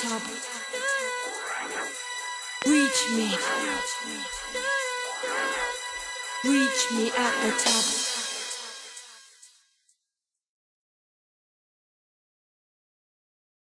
top. Reach me. Reach me at the top.